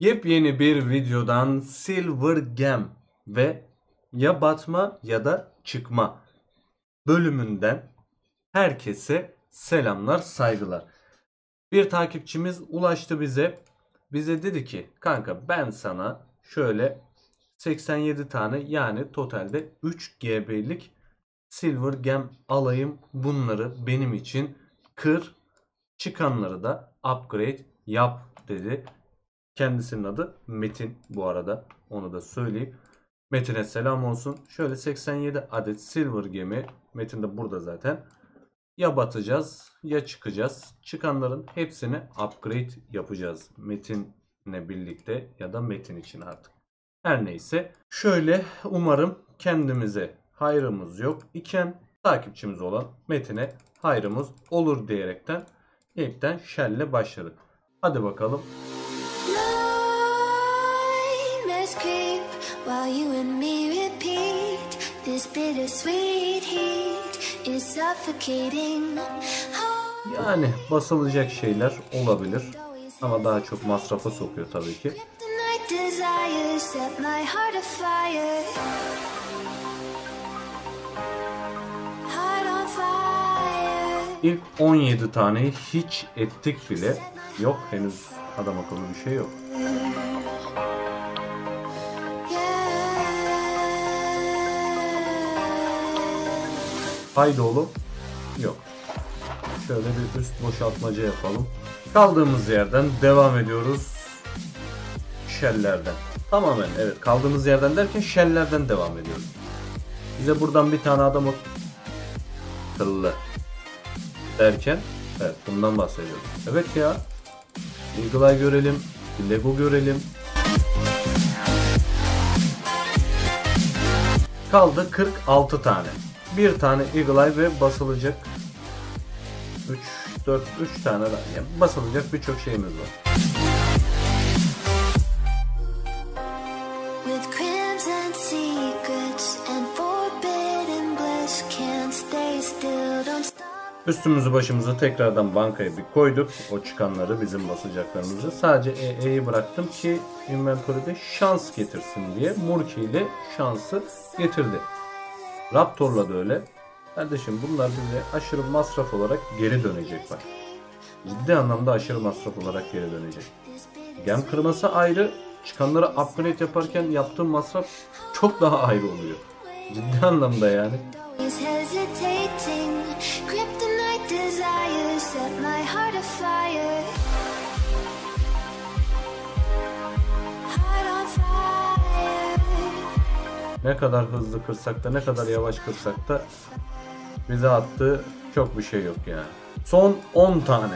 Yepyeni bir videodan Silver Gem ve ya batma ya da çıkma bölümünden herkese selamlar, saygılar. Bir takipçimiz ulaştı bize. Bize dedi ki kanka ben sana şöyle 87 tane yani totalde 3 GB'lik Silver Gem alayım. Bunları benim için kır. Çıkanları da upgrade yap dedi. Kendisinin adı Metin bu arada. Onu da söyleyeyim. Metin'e selam olsun. Şöyle 87 adet silver gemi. Metin de burada zaten. Ya batacağız ya çıkacağız. Çıkanların hepsini upgrade yapacağız. Metin'le birlikte ya da Metin için artık. Her neyse. Şöyle umarım kendimize hayrımız yok iken takipçimiz olan Metin'e hayrımız olur diyerekten ilkten şelle başladık. Hadi bakalım. While you and me repeat. This bittersweet heat is suffocating. Yani basılacak şeyler olabilir. Ama daha çok masrafa sokuyor tabii ki. İlk 17 taneyi hiç ettik bile. Yok henüz adam akıllı bir şey yok. Haydi oğlum. Yok. Şöyle bir üst boşaltmaca yapalım. Kaldığımız yerden devam ediyoruz. Şellerden. Tamamen evet kaldığımız yerden derken şellerden devam ediyoruz. Bize buradan bir tane adam akıllı derken evet bundan bahsediyoruz. Evet ya. Eagle görelim. Lego görelim. Kaldı 46 tane. Bir tane Eagle Eye ve basılacak 3 4 3 tane daha. Yani basılacak birçok şeyimiz var. Üstümüzü başımızı tekrardan bankaya bir koyduk. O çıkanları bizim basacaklarımızı. Sadece EE'yi bıraktım ki inventory'de şans getirsin diye. Murki ile şansı getirdi. Raptor'la da öyle. Kardeşim bunlar bize aşırı masraf olarak geri dönecek bak. Ciddi anlamda aşırı masraf olarak geri dönecek. Gem kırması ayrı. Çıkanları upgrade yaparken yaptığım masraf çok daha ayrı oluyor. Ciddi anlamda yani. Desires set my heart afire. Ne kadar hızlı kırsak da ne kadar yavaş kırsak da bize attığı çok bir şey yok yani. Son 10 tane.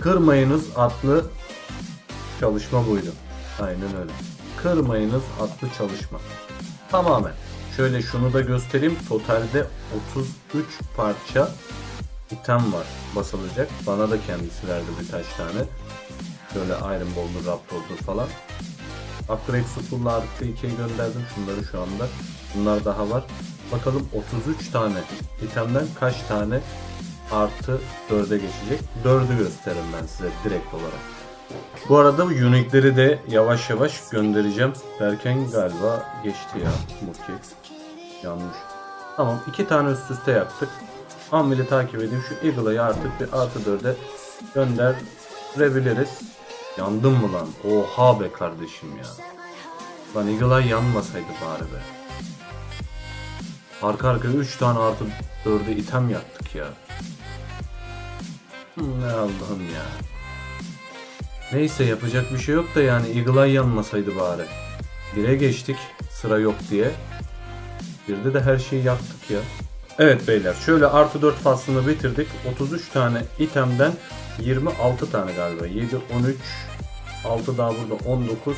Kırmayınız adlı çalışma buydu. Aynen öyle. Kırmayınız adlı çalışma. Tamamen. Şöyle şunu da göstereyim. Totalde 33 parça item var basılacak. Bana da kendisi verdi birkaç tane. Şöyle Iron Ball'dur, Raptor'dur falan. Upgrade School'la artı 2'ye gönderdim şunları şu anda. Bunlar daha var. Bakalım 33 tane itemden kaç tane artı 4'e geçecek. 4'ü gösteririm ben size direkt olarak. Bu arada unique'leri de yavaş yavaş göndereceğim derken galiba geçti ya Muki. Yanlış. Tamam iki tane üst üste yaptık. Ambil'i takip edeyim. Şu Eagle'ı artık bir artı 4'e gönderebiliriz. Yandım mı lan? Oha be kardeşim ya. Lan Eagle'a yanmasaydı bari be. Arka arkaya 3 tane artı 4'e item yaptık ya. Ne Allah'ım ya. Neyse yapacak bir şey yok da yani Eagle yanmasaydı bari. Bire geçtik sıra yok diye. Birde de her şeyi yaktık ya. Evet beyler şöyle artı 4 faslını bitirdik. 33 tane itemden 26 tane galiba. 7, 13, 6 daha burada 19,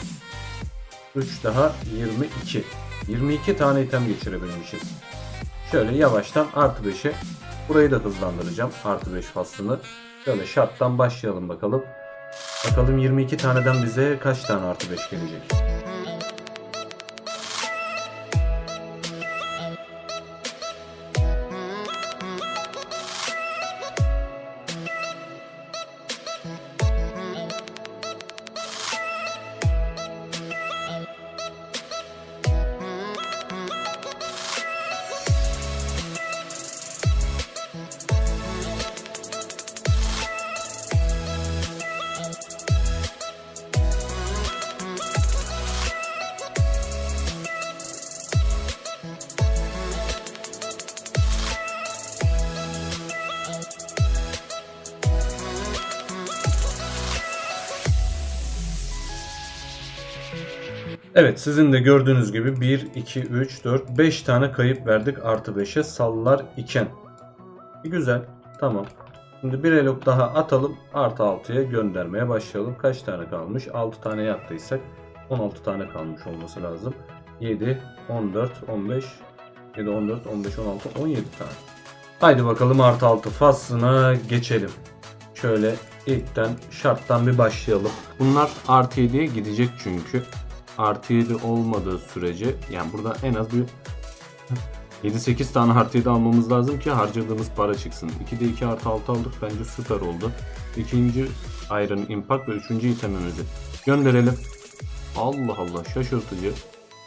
3 daha 22. 22 tane item geçirebilmişiz. Şöyle yavaştan artı 5'e burayı da hızlandıracağım. Artı 5 faslını. Şöyle şarttan başlayalım bakalım. Bakalım 22 taneden bize kaç tane artı 5 gelecek. Evet sizin de gördüğünüz gibi 1, 2, 3, 4, 5 tane kayıp verdik artı 5'e sallar iken. Güzel tamam. Şimdi bir elok daha atalım artı 6'ya göndermeye başlayalım. Kaç tane kalmış? 6 tane yaptıysak 16 tane kalmış olması lazım. 7, 14, 15, 7, 14, 15, 16, 17 tane. Haydi bakalım artı 6 faslına geçelim. Şöyle ilkten şarttan bir başlayalım. Bunlar artı 7'ye gidecek çünkü. Artı 7 olmadığı sürece yani burada en az bir 7-8 tane artı 7 almamız lazım ki harcadığımız para çıksın. 2'de 2 artı 6 aldık bence süper oldu. İkinci Iron Impact ve üçüncü itemimizi gönderelim. Allah Allah şaşırtıcı.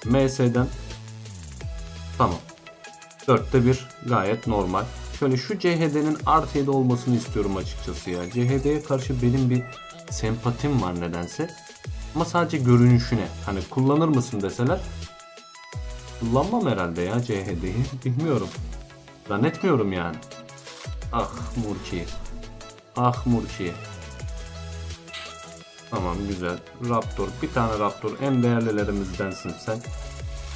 MS'den tamam. 4'te 1 gayet normal. Şöyle şu CHD'nin artı 7 olmasını istiyorum açıkçası ya. CHD'ye karşı benim bir sempatim var nedense. Ama sadece görünüşüne. Hani kullanır mısın deseler kullanmam herhalde ya CHD'yi. Bilmiyorum. Zannetmiyorum yani. Ah Murki. Ah Murki. Tamam güzel. Raptor. Bir tane Raptor. En değerlilerimizdensin sen.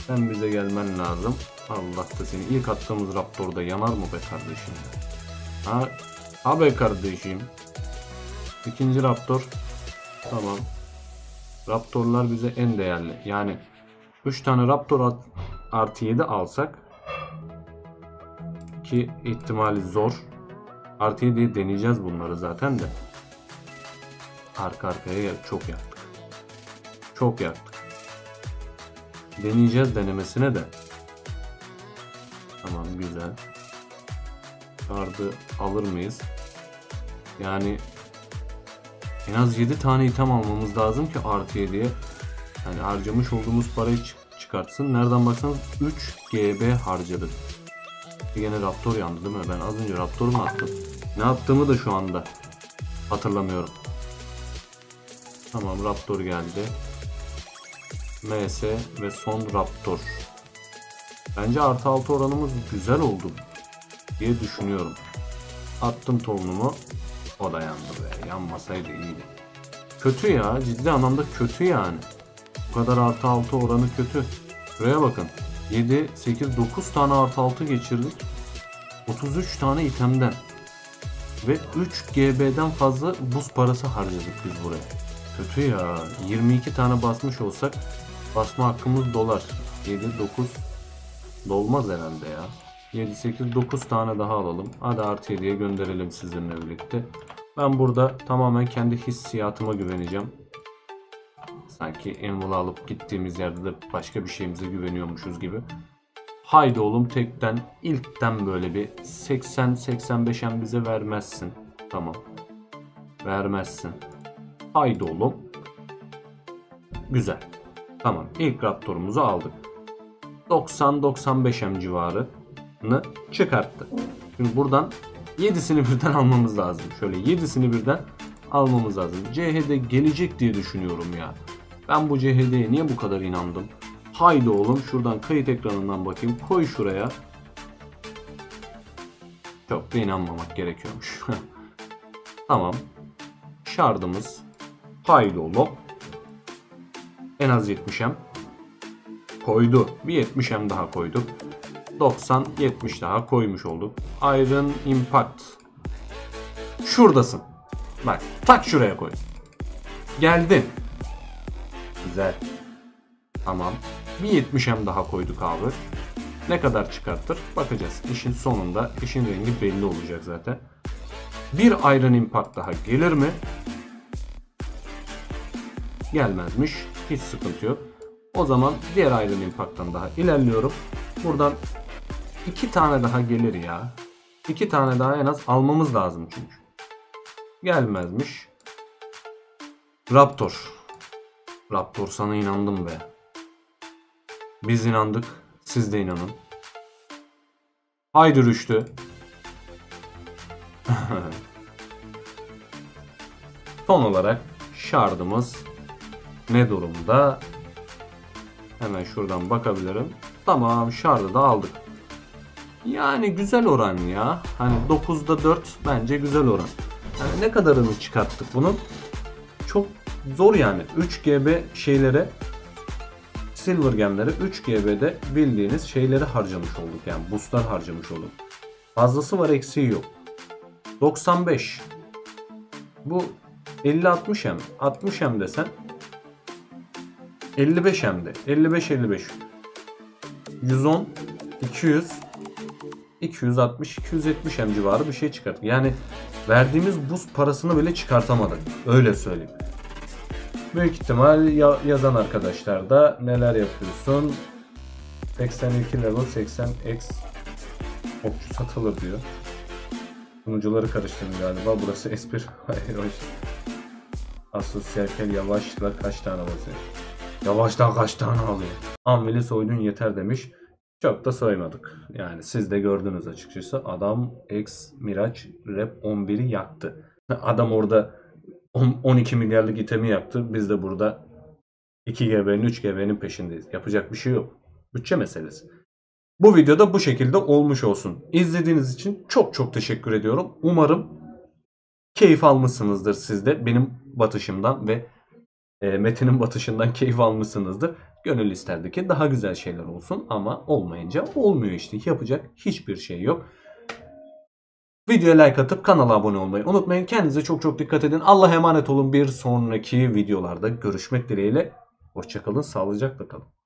Sen bize gelmen lazım. Allah da seni. ilk attığımız Raptor'da yanar mı be kardeşim? Ha, ha be kardeşim. İkinci Raptor. Tamam. Raptorlar bize en değerli. Yani 3 tane Raptor artı 7 alsak ki ihtimali zor. Artı 7'yi deneyeceğiz bunları zaten de. Arka arkaya. Çok yaktık. Çok yaktık. Deneyeceğiz denemesine de. Tamam güzel. Kardı alır mıyız? Yani en az 7 tane item almamız lazım ki artı 7'ye yani harcamış olduğumuz parayı çık- çıkartsın. Nereden baksanız 3 GB harcadık. Yine Raptor yandı değil mi? Ben az önce Raptor mu attım? Ne yaptığımı da şu anda hatırlamıyorum. Tamam Raptor geldi. MS ve son Raptor. Bence artı 6 oranımız güzel oldu diye düşünüyorum. Attım tohumumu. O da yandı be. Yanmasaydı iyiydi. Kötü ya. Ciddi anlamda kötü yani. Bu kadar artı 6 oranı kötü. Şuraya bakın. 7, 8, 9 tane artı 6 geçirdik. 33 tane itemden. Ve 3 GB'den fazla buz parası harcadık biz buraya. Kötü ya. 22 tane basmış olsak basma hakkımız dolar. 7, 9 dolmaz herhalde ya. 7, 8, 9 tane daha alalım. Hadi artı 7'ye gönderelim sizinle birlikte. Ben burada tamamen kendi hissiyatıma güveneceğim. Sanki envolu alıp gittiğimiz yerde de başka bir şeyimize güveniyormuşuz gibi. Haydi oğlum tekten ilkten böyle bir 80-85'en bize vermezsin. Tamam. Vermezsin. Haydi oğlum. Güzel. Tamam ilk raptorumuzu aldık. 90-95 M civarını çıkarttı. Şimdi buradan 7'sini birden almamız lazım. Şöyle 7'sini birden almamız lazım. CHD gelecek diye düşünüyorum ya. Ben bu CHD'ye niye bu kadar inandım? Haydi oğlum şuradan kayıt ekranından bakayım. Koy şuraya. Çok da inanmamak gerekiyormuş. tamam. Şardımız. Haydi oğlum. En az 70'em koydu. Bir 70'em daha koyduk. 90 70 daha koymuş olduk. Iron Impact. Şuradasın. Bak tak şuraya koy. Geldin. Güzel. Tamam. Bir 70'em daha koyduk abi. Ne kadar çıkartır? Bakacağız. İşin sonunda işin rengi belli olacak zaten. Bir Iron Impact daha gelir mi? Gelmezmiş. Hiç sıkıntı yok. O zaman diğer Iron Impact'tan daha ilerliyorum. Buradan iki tane daha gelir ya. İki tane daha en az almamız lazım çünkü. Gelmezmiş. Raptor. Raptor sana inandım be. Biz inandık. Siz de inanın. Haydi Rüştü. Son olarak şardımız ne durumda? Hemen şuradan bakabilirim. Tamam şardı da aldık. Yani güzel oran ya. Hani 9'da 4 bence güzel oran. Yani ne kadarını çıkarttık bunun? Çok zor yani. 3 GB şeylere Silver Gem'lere 3 GB'de bildiğiniz şeyleri harcamış olduk yani boostlar harcamış olduk. Fazlası var eksiği yok. 95. Bu 50-60 M. 60 M desen 55 M'de. 55-55. 110, 200, 260, 270 M civarı bir şey çıkarttık. Yani verdiğimiz boost parasını bile çıkartamadık. Öyle söyleyeyim. Büyük ihtimal ya- yazan arkadaşlar da neler yapıyorsun? 82 level 80 x okçu satılır diyor. Sunucuları karıştırdım galiba. Burası S1. Hayır hoş. Asosyalkel yavaşla kaç tane basıyor? Yavaştan kaç tane alıyor? Amveli soydun yeter demiş. Çok da soymadık. Yani siz de gördünüz açıkçası. Adam X Miraç Rap 11'i yaktı. Adam orada on- 12 milyarlık itemi yaptı. Biz de burada 2 GB'nin 3 GB'nin peşindeyiz. Yapacak bir şey yok. Bütçe meselesi. Bu videoda bu şekilde olmuş olsun. İzlediğiniz için çok çok teşekkür ediyorum. Umarım keyif almışsınızdır siz de benim batışımdan ve e, Metin'in batışından keyif almışsınızdır. Gönül isterdi ki daha güzel şeyler olsun ama olmayınca olmuyor işte. Yapacak hiçbir şey yok. Videoya like atıp kanala abone olmayı unutmayın. Kendinize çok çok dikkat edin. Allah'a emanet olun. Bir sonraki videolarda görüşmek dileğiyle. Hoşçakalın. Sağlıcakla kalın.